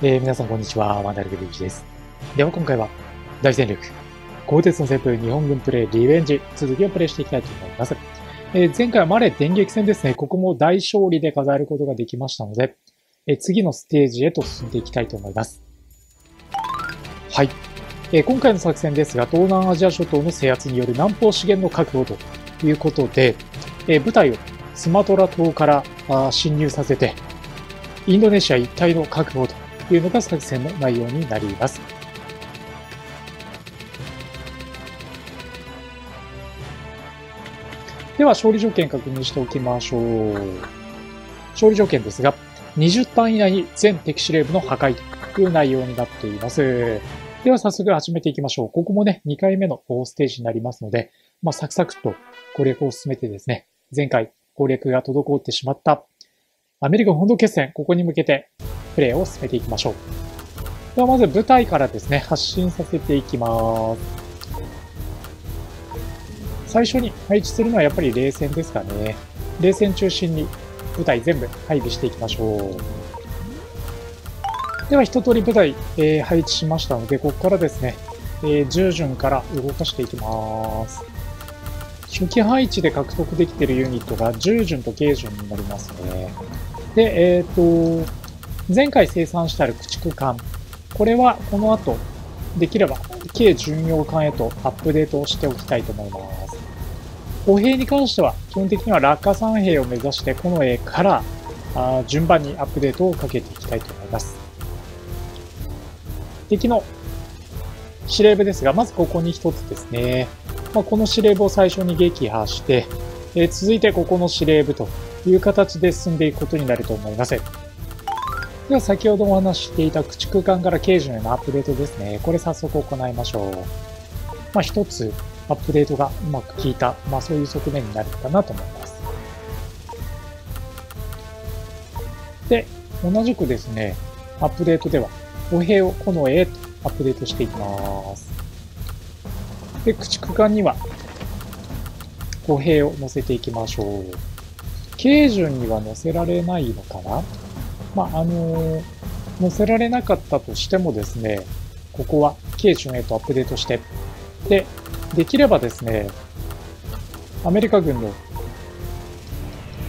えー、皆さんこんにちは、ワンダルグリーチです。では今回は、大戦力、鋼鉄の旋風日本軍プレイリベンジ、続きをプレイしていきたいと思います。えー、前回はマレー電撃戦ですね、ここも大勝利で飾ることができましたので、えー、次のステージへと進んでいきたいと思います。はい。えー、今回の作戦ですが、東南アジア諸島の制圧による南方資源の確保ということで、えー、部隊をスマトラ島からあ侵入させて、インドネシア一帯の確保とというのが作戦の内容になります。では、勝利条件確認しておきましょう。勝利条件ですが、20ターン以内に全敵司令部の破壊という内容になっています。では、早速始めていきましょう。ここもね、2回目のステージになりますので、まあ、サクサクと攻略を進めてですね、前回攻略が滞ってしまったアメリカ本土決戦、ここに向けてプレイを進めていきましょう。ではまず舞台からですね、発信させていきます。最初に配置するのはやっぱり冷戦ですかね。冷戦中心に舞台全部配備していきましょう。では一通り舞台、えー、配置しましたので、ここからですね、えー、10順から動かしていきます。初期配置で獲得できているユニットが10順と軽順になりますね。で、えっ、ー、と、前回生産してある駆逐艦、これはこの後、できれば軽巡洋艦へとアップデートをしておきたいと思います。歩兵に関しては、基本的には落下山兵を目指して、この絵からあ順番にアップデートをかけていきたいと思います。敵の司令部ですが、まずここに一つですね。まあ、この司令部を最初に撃破して、えー、続いてここの司令部という形で進んでいくことになると思います。では先ほどお話ししていた駆逐艦から軽巡へのアップデートですね。これ早速行いましょう。まあ一つアップデートがうまく効いた、まあそういう側面になるかなと思います。で、同じくですね、アップデートでは歩兵をこの絵とアップデートしていきます。で、駆逐艦には歩兵を乗せていきましょう。軽順には乗せられないのかな？まあ、あの載せられなかったとしてもですね、ここは軽順へとアップデートして、で、できればですね、アメリカ軍の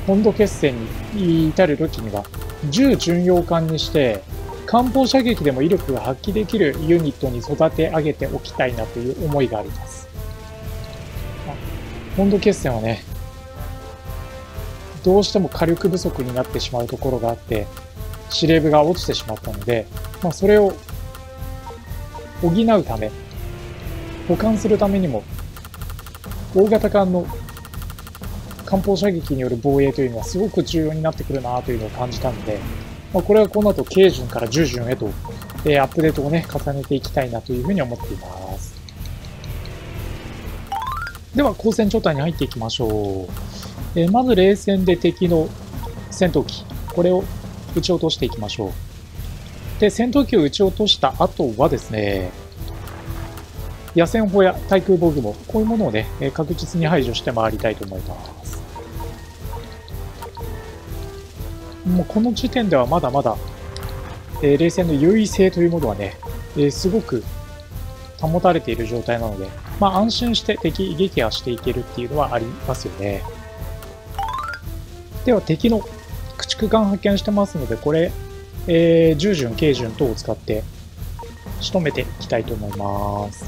本土決戦に至る時には、10巡洋艦にして、艦砲射撃でも威力が発揮できるユニットに育て上げておきたいなという思いがあります。本土決戦はね、どうしても火力不足になってしまうところがあって、司令部が落ちてしまったので、まあ、それを補うため、保管するためにも、大型艦の艦砲射撃による防衛というのはすごく重要になってくるなというのを感じたので、まあ、これはこの後軽順から10順へと、えー、アップデートをね、重ねていきたいなというふうに思っています。では、交戦状態に入っていきましょう。えー、まず冷戦で敵の戦闘機、これを撃ち落としていきましょう。で、戦闘機を撃ち落とした後はですね、野戦砲や対空防具も、こういうものをね、確実に排除して回りたいと思います。もうこの時点ではまだまだ、えー、冷戦の優位性というものはね、えー、すごく保たれている状態なので、まあ安心して敵撃破していけるっていうのはありますよね。では敵の駆逐艦発見してますので、これ、えー、10順、軽順等を使って仕留めていきたいと思います。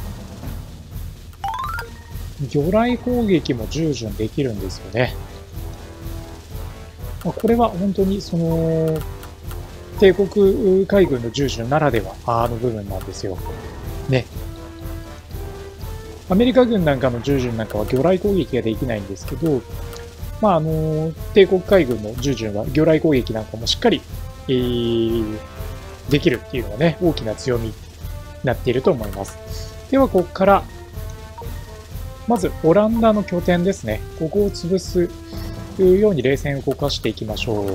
魚雷攻撃も10順できるんですよね。まあ、これは本当にその、帝国海軍の10順ならではあの部分なんですよ。ね。アメリカ軍なんかの10順なんかは魚雷攻撃ができないんですけど、まあ、あの、帝国海軍の従順は魚雷攻撃なんかもしっかり、えー、できるっていうのはね、大きな強みになっていると思います。では、ここから、まず、オランダの拠点ですね。ここを潰すように冷戦を動かしていきましょう。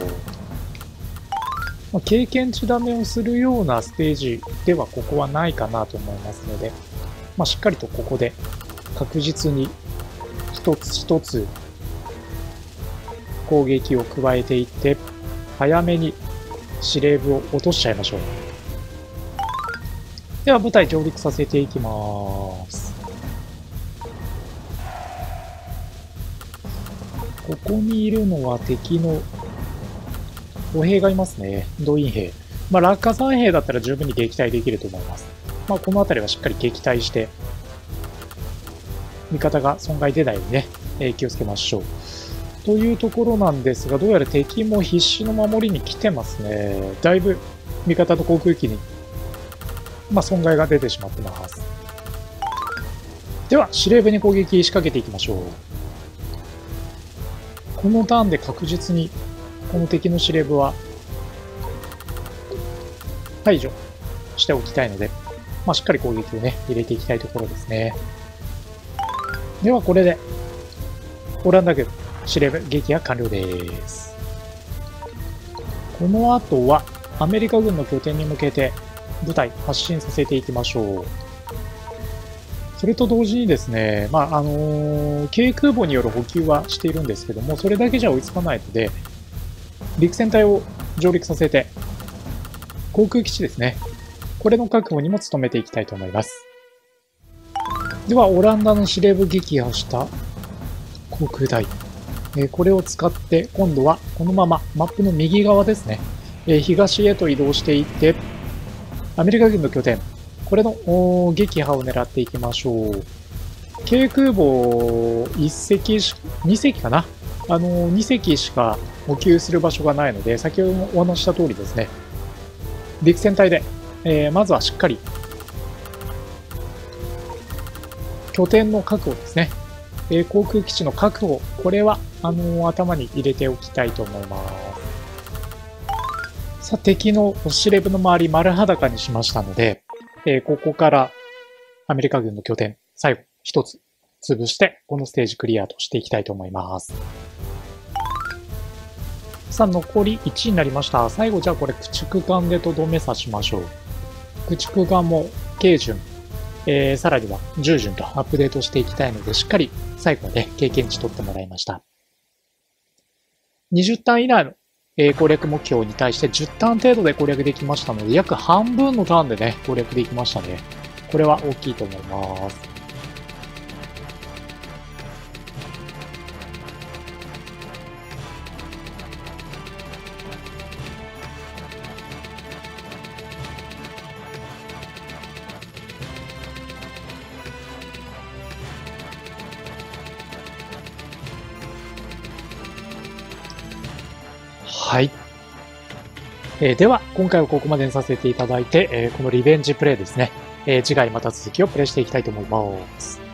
まあ、経験値ダメをするようなステージではここはないかなと思いますので、まあ、しっかりとここで確実に一つ一つ攻撃を加えていって、早めに司令部を落としちゃいましょう。では、部隊上陸させていきます。ここにいるのは敵の歩兵がいますね。動員兵。まあ、落下3兵だったら十分に撃退できると思います。まあ、この辺りはしっかり撃退して、味方が損害出ないようにね、えー、気をつけましょう。というところなんですが、どうやら敵も必死の守りに来てますね。だいぶ味方と航空機に、まあ、損害が出てしまってます。では、司令部に攻撃仕掛けていきましょう。このターンで確実に、この敵の司令部は、排除しておきたいので、まあ、しっかり攻撃をね、入れていきたいところですね。では、これで、オランダ軍、司令部撃破完了です。この後は、アメリカ軍の拠点に向けて部隊発進させていきましょう。それと同時にですね、まあ、あのー、軽空母による補給はしているんですけども、それだけじゃ追いつかないので、陸戦隊を上陸させて、航空基地ですね。これの確保にも努めていきたいと思います。では、オランダの司令部撃破した航空隊。えこれを使って、今度はこのままマップの右側ですね。え東へと移動していって、アメリカ軍の拠点、これの撃破を狙っていきましょう。軽空母1隻し、2隻かな？あの、2隻しか補給する場所がないので、先ほどもお話した通りですね。陸戦隊で、えー、まずはしっかり、拠点の確保ですね。えー、航空基地の確保、これは、あの、頭に入れておきたいと思います。さあ、敵の司令部の周り丸裸にしましたので、えー、ここからアメリカ軍の拠点、最後一つ潰して、このステージクリアとしていきたいと思います。さあ、残り1になりました。最後、じゃあこれ、駆逐艦でとどめさしましょう。駆逐艦も軽順、えー、さらには10順とアップデートしていきたいので、しっかり最後まで経験値取ってもらいました。20ターン以内の攻略目標に対して10ターン程度で攻略できましたので、約半分のターンでね、攻略できましたね。これは大きいと思います。はい。えー、では、今回はここまでにさせていただいて、えー、このリベンジプレイですね、えー、次回また続きをプレイしていきたいと思います。